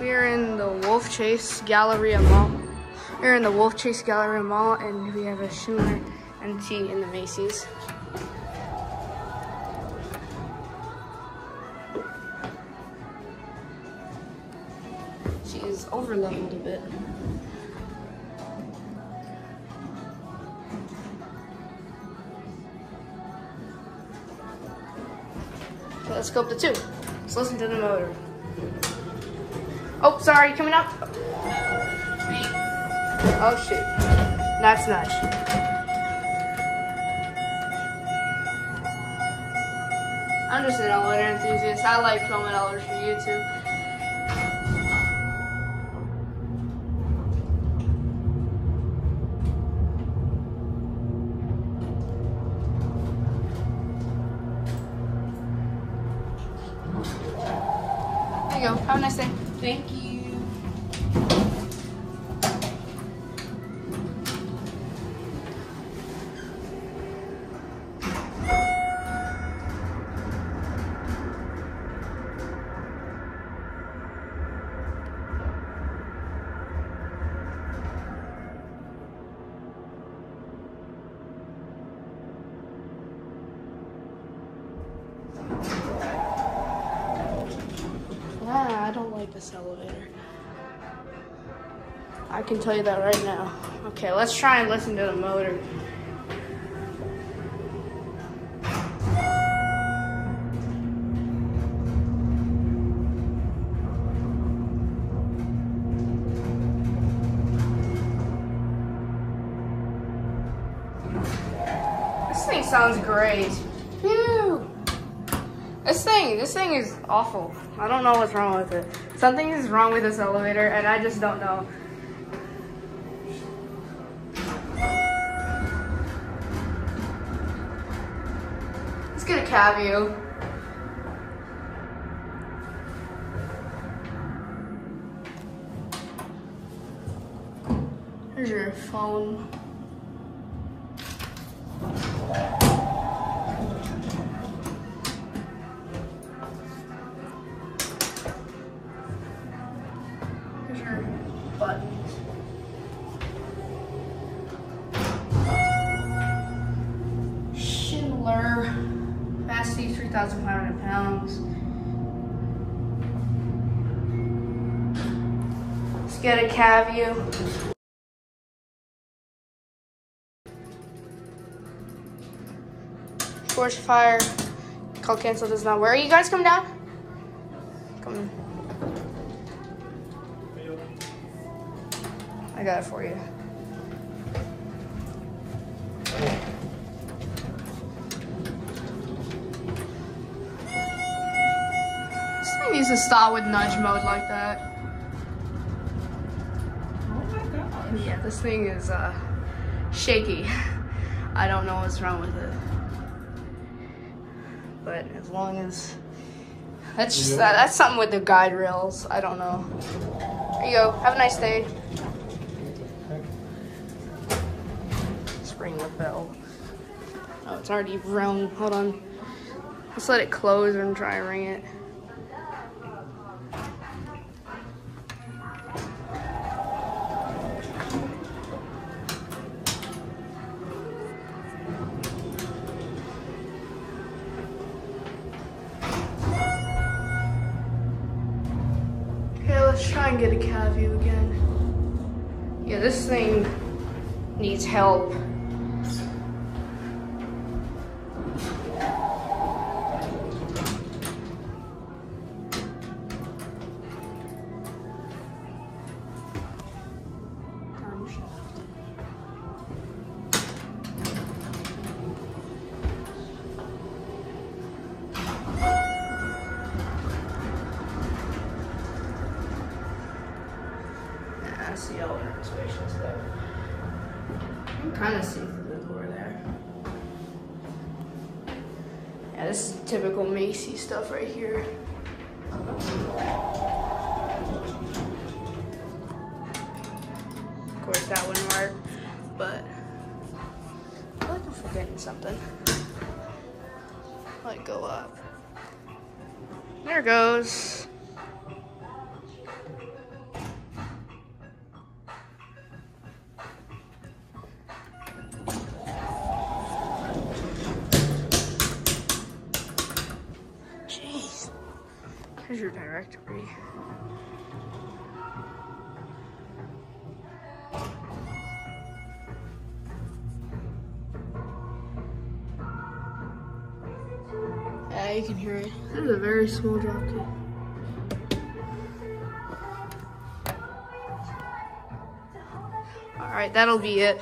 We're in the Wolfchase Galleria Mall. We're in the Wolfchase Galleria Mall and we have a Schumer and tea in the Macy's. She is over leveled a bit. Let's go up to two. Let's listen to the motor. Oh, sorry, coming up. Oh shit. That's nuts. I'm just an elevator enthusiast. I like filming elevators for YouTube. You. Have a nice day. Thank you. Don't like this elevator. I can tell you that right now. Okay, let's try and listen to the motor. This thing sounds great. Phew. This thing, this thing is awful. I don't know what's wrong with it. Something is wrong with this elevator, and I just don't know. Let's get a cab view. Here's your phone. 2,500 pounds. Let's get a cab view. Forest fire. Call cancel does not work. You guys come down. Come. I got it for you. Needs to stop with nudge mode like that. Oh. Yeah, this thing is uh, shaky. I don't know what's wrong with it. But as long as that's just that, that's something with the guide rails. I don't know. There you go. Have a nice day. Spring the bell. Oh, it's already rung. Hold on. Let's let it close and try and ring it. Let's try and get a cab view again. Yeah, this thing needs help. Yeah, I see all the reservation stuff. You can kind of see through the door there. Yeah, this is typical Macy stuff right here. Of course, that wouldn't work, but I feel like the forgetting something. Like go up. There it goes. Here's your directory. Yeah, you can hear it. This is a very small drop key. Alright, that'll be it.